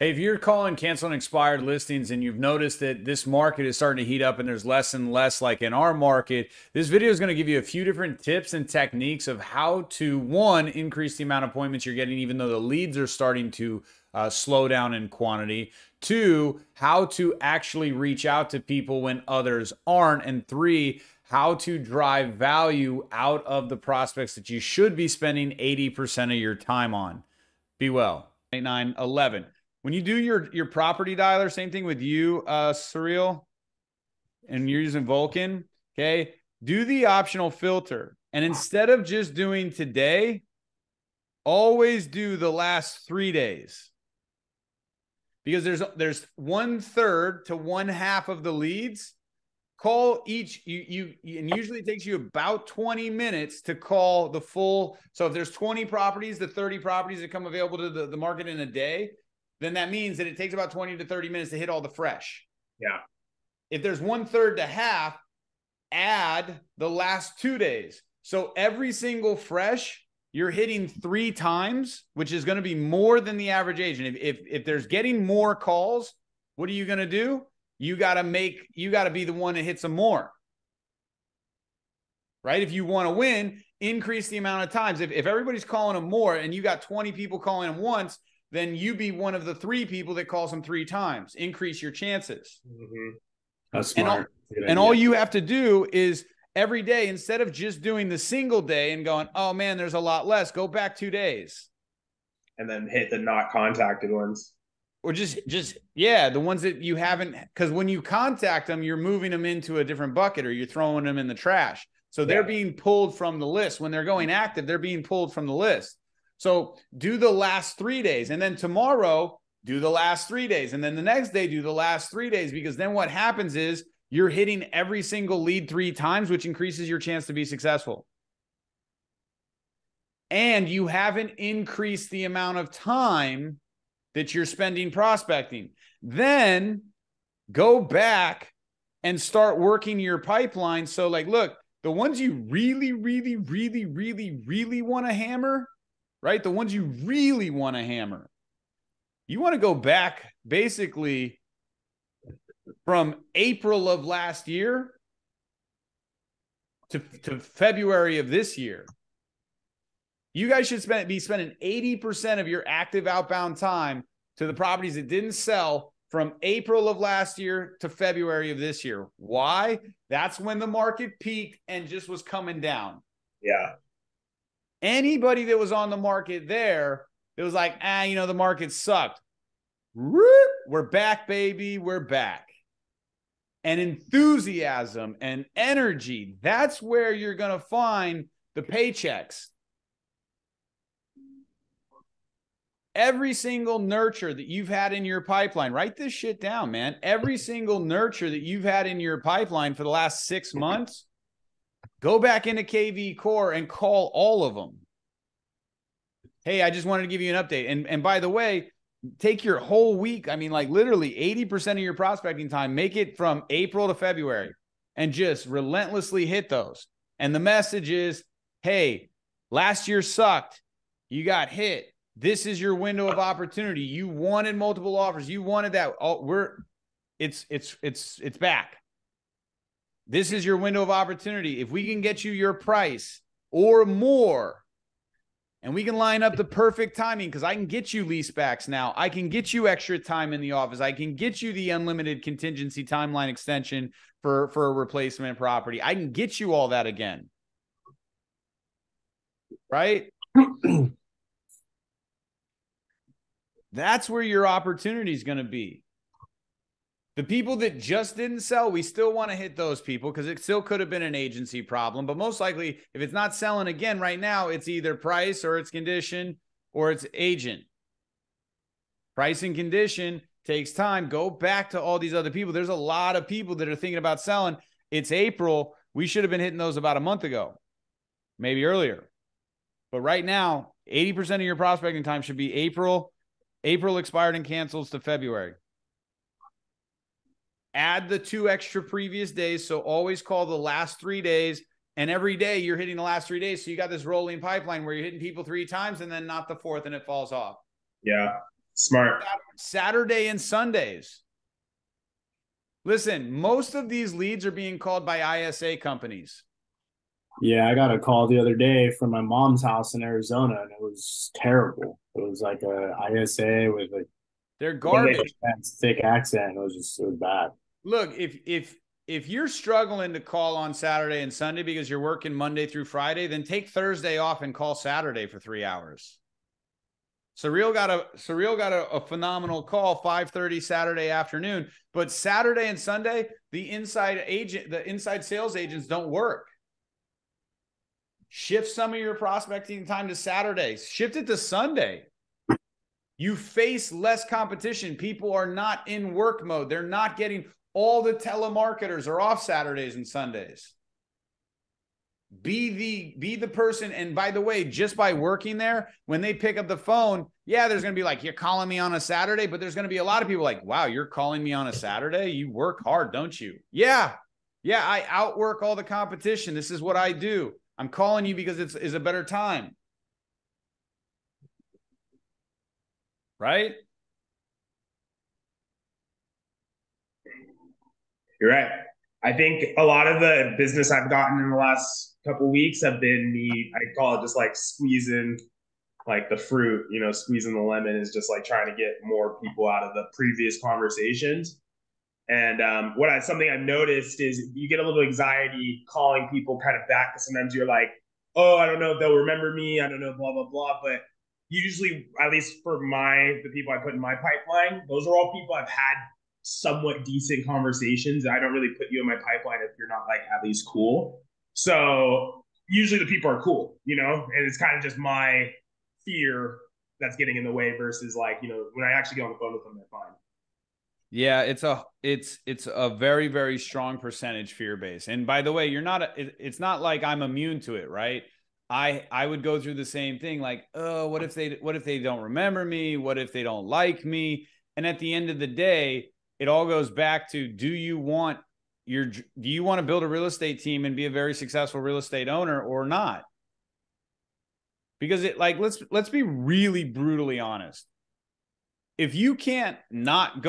Hey, if you're calling canceling expired listings and you've noticed that this market is starting to heat up and there's less and less like in our market, this video is going to give you a few different tips and techniques of how to one increase the amount of appointments you're getting, even though the leads are starting to uh, slow down in quantity. Two, how to actually reach out to people when others aren't. And three, how to drive value out of the prospects that you should be spending 80% of your time on. Be well. 8911. When you do your your property dialer, same thing with you, uh, Surreal, and you're using Vulcan. Okay, do the optional filter, and instead of just doing today, always do the last three days because there's there's one third to one half of the leads call each you you and usually it takes you about 20 minutes to call the full so if there's 20 properties the 30 properties that come available to the, the market in a day then that means that it takes about 20 to 30 minutes to hit all the fresh. Yeah. If there's one third to half, add the last two days. So every single fresh, you're hitting three times, which is going to be more than the average agent. If, if, if there's getting more calls, what are you going to do? You got to make, you got to be the one that hits them more. Right? If you want to win, increase the amount of times. If, if everybody's calling them more and you got 20 people calling them once, then you be one of the three people that calls them three times. Increase your chances. Mm-hmm. That's smart. And, all, and all you have to do is every day, instead of just doing the single day and going, oh man, there's a lot less, go back two days. And then hit the not contacted ones. Or just, just, yeah, the ones that you haven't, because when you contact them, you're moving them into a different bucket or you're throwing them in the trash. So they're yeah. being pulled from the list. When they're going active, they're being pulled from the list. So do the last three days. And then tomorrow, do the last three days. And then the next day, do the last three days. Because then what happens is you're hitting every single lead three times, which increases your chance to be successful. And you haven't increased the amount of time that you're spending prospecting. Then go back and start working your pipeline. So, like, look, the ones you really, really, really, really, really want to hammer, right? The ones you really want to hammer. You want to go back basically from April of last year to, to February of this year. You guys should spend be spending 80% of your active outbound time to the properties that didn't sell from April of last year to February of this year. Why? That's when the market peaked and just was coming down. Yeah anybody that was on the market there, it was like, ah, you know, the market sucked. We're back, baby. We're back. And enthusiasm and energy, that's where you're going to find the paychecks. Every single nurture that you've had in your pipeline, write this shit down, man. Every single nurture that you've had in your pipeline for the last six months, Go back into KV Core and call all of them. Hey, I just wanted to give you an update. And and by the way, take your whole week. I mean, like literally 80% of your prospecting time, make it from April to February and just relentlessly hit those. And the message is, hey, last year sucked. You got hit. This is your window of opportunity. You wanted multiple offers. You wanted that. Oh, we're it's it's it's it's back. This is your window of opportunity. If we can get you your price or more, and we can line up the perfect timing because I can get you lease backs now. I can get you extra time in the office. I can get you the unlimited contingency timeline extension for, for a replacement property. I can get you all that again. Right? That's where your opportunity is going to be. The people that just didn't sell, we still want to hit those people because it still could have been an agency problem. But most likely, if it's not selling again right now, it's either price or it's condition or it's agent. Price and condition takes time. Go back to all these other people. There's a lot of people that are thinking about selling. It's April. We should have been hitting those about a month ago, maybe earlier. But right now, 80% of your prospecting time should be April, April expired and cancels to February add the two extra previous days. So always call the last three days. And every day you're hitting the last three days. So you got this rolling pipeline where you're hitting people three times and then not the fourth and it falls off. Yeah. Smart. Saturday and Sundays. Listen, most of these leads are being called by ISA companies. Yeah, I got a call the other day from my mom's house in Arizona, and it was terrible. It was like a ISA with a they're garbage, thick accent. It was just it was bad. Look, if if if you're struggling to call on Saturday and Sunday because you're working Monday through Friday, then take Thursday off and call Saturday for three hours. Surreal got a Surreal got a, a phenomenal call 5:30 Saturday afternoon, but Saturday and Sunday the inside agent the inside sales agents don't work. Shift some of your prospecting time to Saturday. Shift it to Sunday. You face less competition. People are not in work mode. They're not getting all the telemarketers are off Saturdays and Sundays. Be the be the person and by the way just by working there when they pick up the phone yeah there's going to be like you're calling me on a saturday but there's going to be a lot of people like wow you're calling me on a saturday? You work hard don't you? Yeah. Yeah i outwork all the competition. This is what i do. I'm calling you because it's is a better time. Right you're right I think a lot of the business I've gotten in the last couple weeks have been me. I call it just like squeezing like the fruit, you know, squeezing the lemon is just like trying to get more people out of the previous conversations. And um, what I something I've noticed is you get a little anxiety calling people kind of back because sometimes you're like, oh, I don't know if they'll remember me, I don't know, blah blah blah. But usually, at least for my the people I put in my pipeline, those are all people I've had somewhat decent conversations. I don't really put you in my pipeline if you're not like at least cool. So usually the people are cool, you know, and it's kind of just my fear that's getting in the way versus like, you know, when I actually get on the phone with them, they're fine. Yeah, it's a it's it's a very very strong percentage fear base. And by the way, you're not a, it, it's not like I'm immune to it, right? I I would go through the same thing like, "Oh, what if they what if they don't remember me? What if they don't like me?" And at the end of the day, it all goes back to do you want your do you want to build a real estate team and be a very successful real estate owner or not? Because it like let's let's be really brutally honest. If you can't not go